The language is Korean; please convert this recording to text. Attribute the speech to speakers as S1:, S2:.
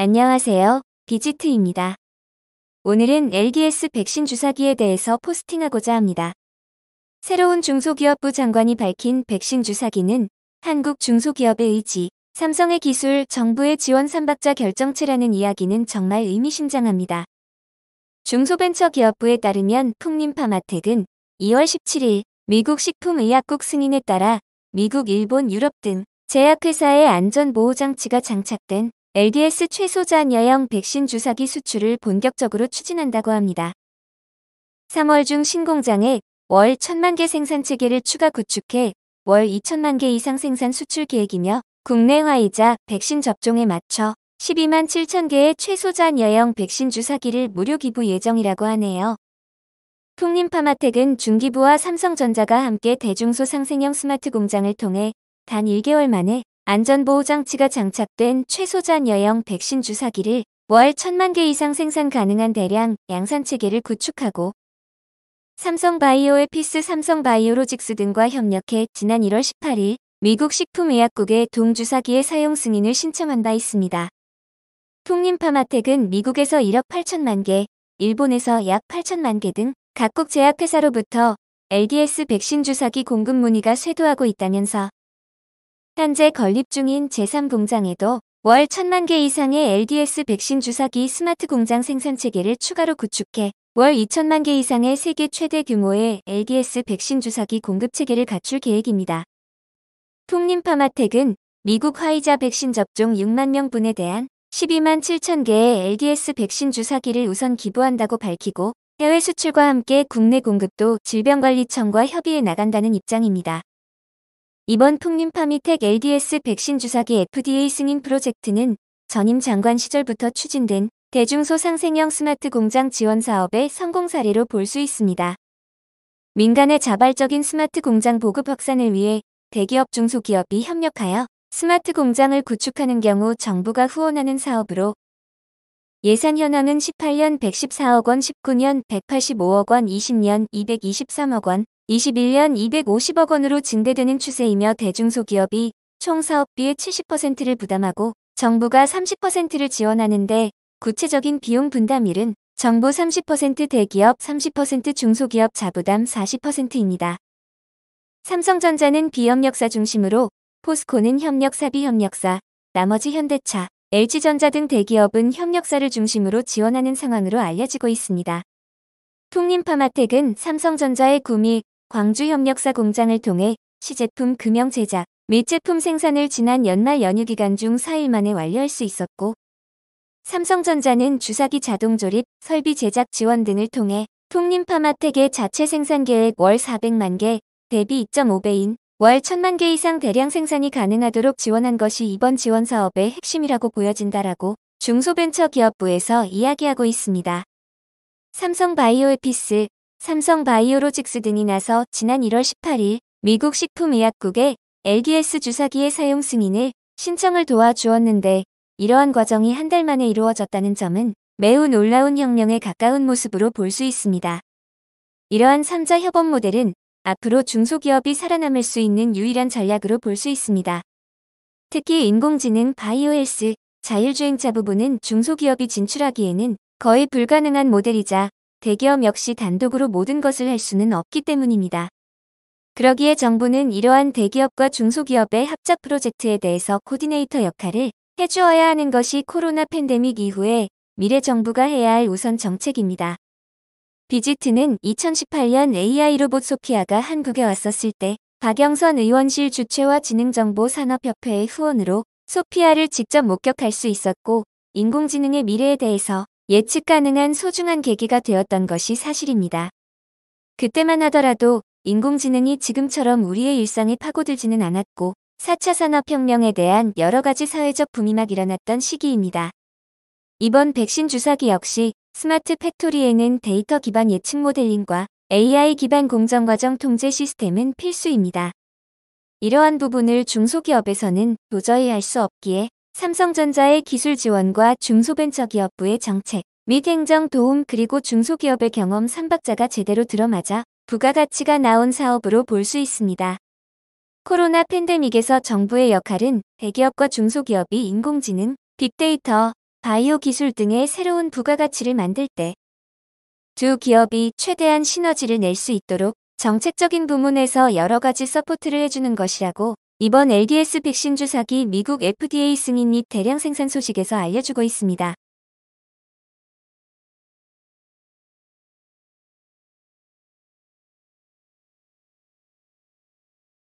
S1: 안녕하세요. 비지트입니다. 오늘은 LDS 백신 주사기에 대해서 포스팅하고자 합니다. 새로운 중소기업부 장관이 밝힌 백신 주사기는 한국 중소기업의 의지, 삼성의 기술, 정부의 지원 삼박자 결정체라는 이야기는 정말 의미심장합니다. 중소벤처기업부에 따르면 풍림파마텍은 2월 17일 미국 식품의약국 승인에 따라 미국, 일본, 유럽 등 제약회사의 안전보호장치가 장착된 LDS 최소잔 여형 백신 주사기 수출을 본격적으로 추진한다고 합니다. 3월 중 신공장에 월 1000만 개 생산 체계를 추가 구축해 월 2천만 개 이상 생산 수출 계획이며 국내화이자 백신 접종에 맞춰 12만 7천 개의 최소잔 여형 백신 주사기를 무료 기부 예정이라고 하네요. 풍림파마텍은 중기부와 삼성전자가 함께 대중소 상생형 스마트 공장을 통해 단 1개월 만에 안전보호 장치가 장착된 최소잔 여형 백신 주사기를 월 1000만 개 이상 생산 가능한 대량 양산 체계를 구축하고 삼성바이오에피스 삼성바이오로직스 등과 협력해 지난 1월 18일 미국 식품의약국의 동주사기의 사용 승인을 신청한 바 있습니다. 풍림파마텍은 미국에서 1억 8천만 개, 일본에서 약 8천만 개 등 각국 제약회사로부터 LDS 백신 주사기 공급 문의가 쇄도하고 있다면서 현재 건립 중인 제3공장에도 월 1000만 개 이상의 LDS 백신 주사기 스마트 공장 생산 체계를 추가로 구축해 월 2천만 개 이상의 세계 최대 규모의 LDS 백신 주사기 공급 체계를 갖출 계획입니다. 통림파마텍은 미국 화이자 백신 접종 6만 명분에 대한 12만 7천 개의 LDS 백신 주사기를 우선 기부한다고 밝히고 해외 수출과 함께 국내 공급도 질병관리청과 협의해 나간다는 입장입니다. 이번 풍림파미텍 LDS 백신 주사기 FDA 승인 프로젝트는 전임 장관 시절부터 추진된 대중소 상생형 스마트 공장 지원 사업의 성공 사례로 볼 수 있습니다. 민간의 자발적인 스마트 공장 보급 확산을 위해 대기업 중소기업이 협력하여 스마트 공장을 구축하는 경우 정부가 후원하는 사업으로 예산 현황은 18년 114억 원, 19년 185억 원, 20년 223억 원, 21년 250억 원으로 증대되는 추세이며 대중소기업이 총 사업비의 70%를 부담하고 정부가 30%를 지원하는데 구체적인 비용 분담률은 정부 30% 대기업 30% 중소기업 자부담 40%입니다. 삼성전자는 비협력사 중심으로 포스코는 협력사 비협력사, 나머지 현대차, LG전자 등 대기업은 협력사를 중심으로 지원하는 상황으로 알려지고 있습니다. 통림파마텍은 삼성전자의 구미, 광주협력사 공장을 통해 시제품 금형 제작 및 제품 생산을 지난 연말 연휴 기간 중 4일 만에 완료할 수 있었고 삼성전자는 주사기 자동 조립, 설비 제작 지원 등을 통해 통림파마텍의 자체 생산 계획 월 400만 개, 대비 2.5배인 월 1000만 개 이상 대량 생산이 가능하도록 지원한 것이 이번 지원 사업의 핵심이라고 보여진다라고 중소벤처기업부에서 이야기하고 있습니다. 삼성바이오에피스, 삼성 바이오로직스 등이 나서 지난 1월 18일 미국 식품의약국에 LDS 주사기의 사용 승인을 신청을 도와주었는데 이러한 과정이 한 달 만에 이루어졌다는 점은 매우 놀라운 혁명에 가까운 모습으로 볼 수 있습니다. 이러한 3자 협업 모델은 앞으로 중소기업이 살아남을 수 있는 유일한 전략으로 볼 수 있습니다. 특히 인공지능, 바이오헬스, 자율주행차 부분은 중소기업이 진출하기에는 거의 불가능한 모델이자 대기업 역시 단독으로 모든 것을 할 수는 없기 때문입니다. 그러기에 정부는 이러한 대기업과 중소기업의 합작 프로젝트에 대해서 코디네이터 역할을 해주어야 하는 것이 코로나 팬데믹 이후에 미래 정부가 해야 할 우선 정책입니다. 비지트는 2018년 AI 로봇 소피아가 한국에 왔었을 때 박영선 의원실 주최와 지능정보산업협회의 후원으로 소피아를 직접 목격할 수 있었고 인공지능의 미래에 대해서 예측 가능한 소중한 계기가 되었던 것이 사실입니다. 그때만 하더라도 인공지능이 지금처럼 우리의 일상에 파고들지는 않았고 4차 산업혁명에 대한 여러 가지 사회적 붐이 막 일어났던 시기입니다. 이번 백신 주사기 역시 smart factory에는 데이터 기반 예측 모델링과 AI 기반 공정과정 통제 시스템은 필수입니다. 이러한 부분을 중소기업에서는 도저히 할수 없기에 삼성전자의 기술 지원과 중소벤처기업부의 정책 및 행정 도움 그리고 중소기업의 경험 3박자가 제대로 들어맞아 부가가치가 나온 사업으로 볼 수 있습니다. 코로나 팬데믹에서 정부의 역할은 대기업과 중소기업이 인공지능, 빅데이터, 바이오 기술 등의 새로운 부가가치를 만들 때 두 기업이 최대한 시너지를 낼 수 있도록 정책적인 부문에서 여러 가지 support를 해주는 것이라고 이번 LDS 백신 주사기 미국 FDA 승인 및 대량 생산 소식에서 알려주고 있습니다.